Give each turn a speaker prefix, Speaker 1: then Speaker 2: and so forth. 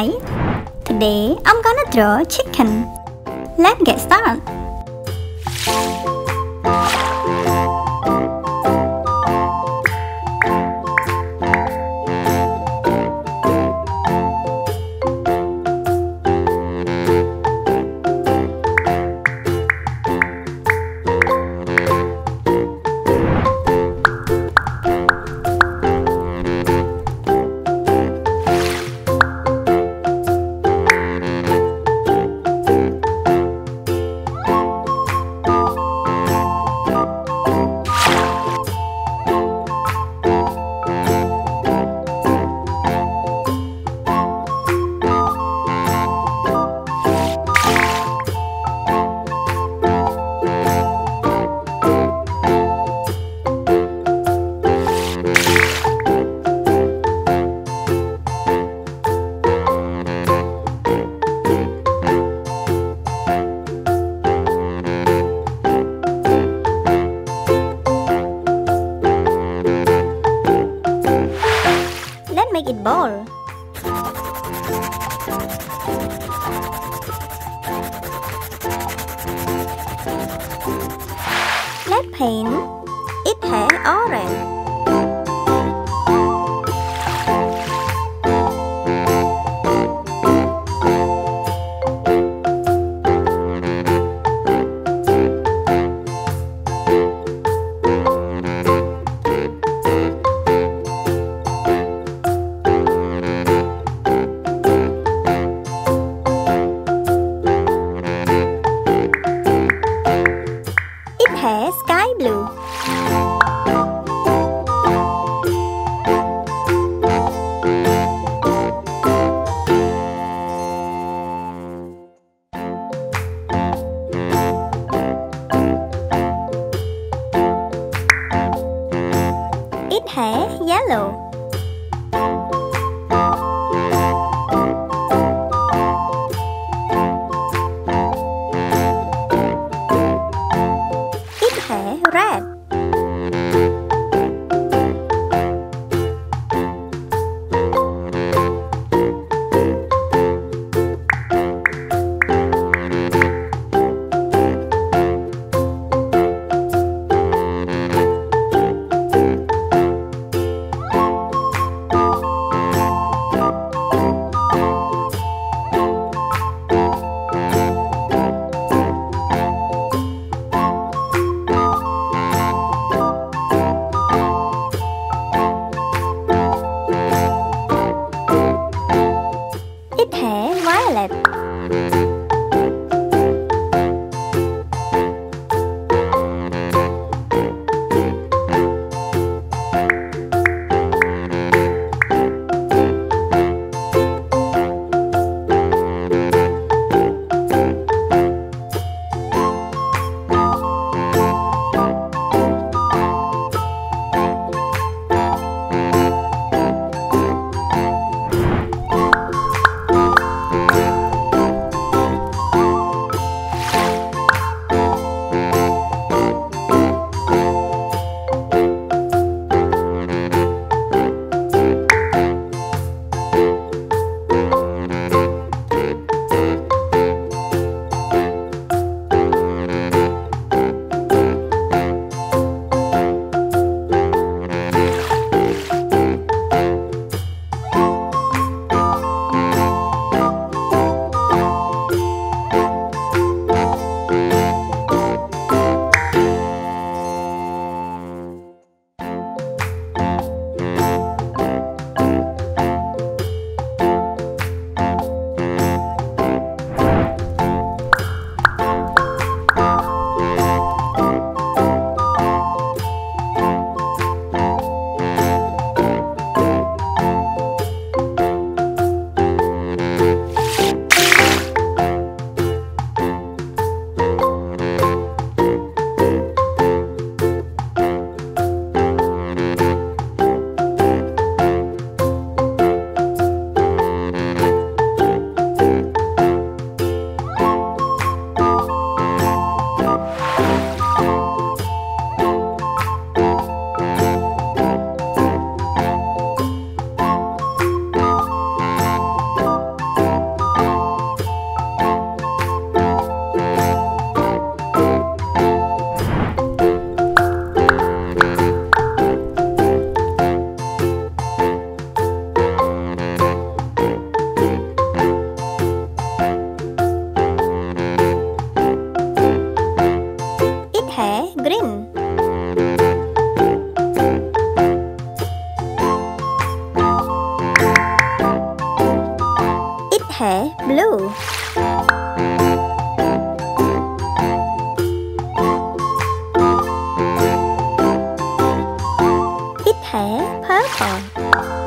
Speaker 1: Today I'm gonna draw chicken. Let's get started. follow. Green. Ít hẻ blue. Ít hẻ purple.